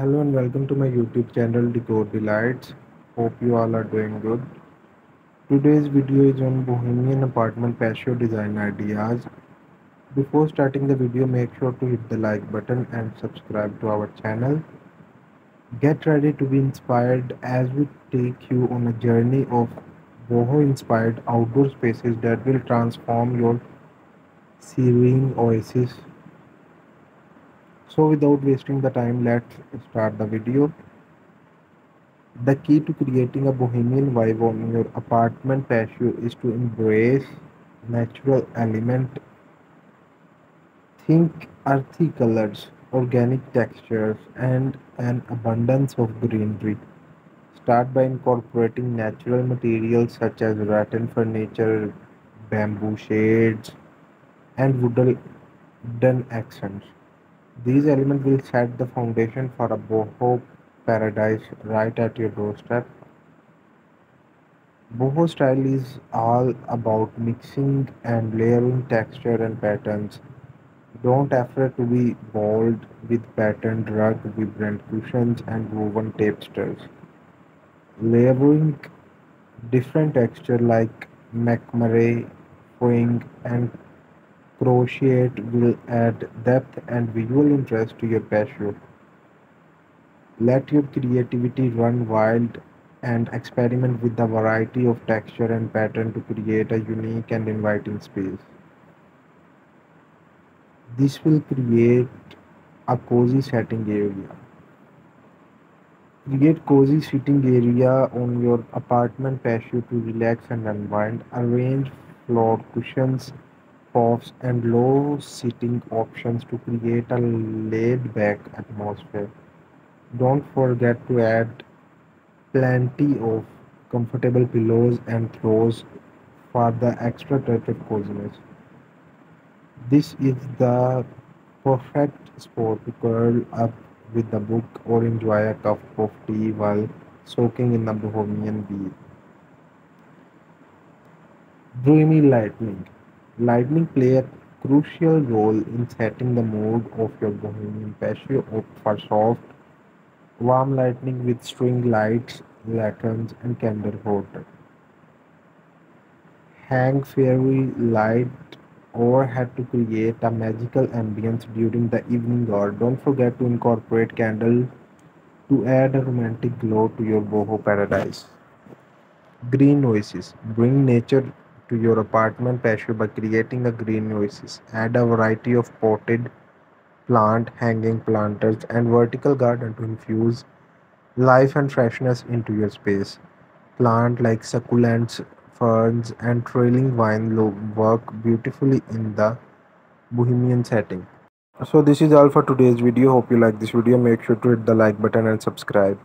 Hello and welcome to my YouTube channel Decor Delights. Hope you all are doing good. Today's video is on Bohemian apartment patio design ideas. Before starting the video make sure to hit the like button and subscribe to our channel. Get ready to be inspired as we take you on a journey of boho inspired outdoor spaces that will transform your serene oasis so without wasting the time let's start the video. The key to creating a bohemian vibe on your apartment patio is to embrace natural element. Think earthy colors organic textures and an abundance of greenery. Start by incorporating natural materials such as rattan furniture bamboo shades and wooden accents these elements will set the foundation for a boho paradise right at your doorstep. Boho style is all about mixing and layering texture and patterns. Don't afraid to be bold with patterned rug, vibrant cushions and woven tapestries. Layering different texture like macrame, fringe and Crochet will add depth and visual interest to your patio. Let your creativity run wild and experiment with a variety of texture and pattern to create a unique and inviting space. This will create a cozy setting area. Create cozy sitting area on your apartment patio to relax and unwind. Arrange floor cushions puffs and low seating options to create a laid back atmosphere. Don't forget to add plenty of comfortable pillows and throws for the extra of coziness. This is the perfect spot to curl up with a book or enjoy a cup of tea while soaking in the Bohemian breeze. Dreamy lightning. Play a crucial role in setting the mood of your bohemian patio. For soft, warm lighting with string lights, lanterns, and candle holder. Hang fairy light overhead to create a magical ambience during the evening hour. Don't forget to incorporate candle to add a romantic glow to your boho paradise. Green oasis. Bring nature to your apartment patio by creating a green oasis. Add a variety of potted plant, hanging planters, and vertical garden to infuse life and freshness into your space. Plant like succulents, ferns, and trailing vine work beautifully in the bohemian setting. So this is all for today's video. Hope you like this video. Make sure to hit the like button and subscribe.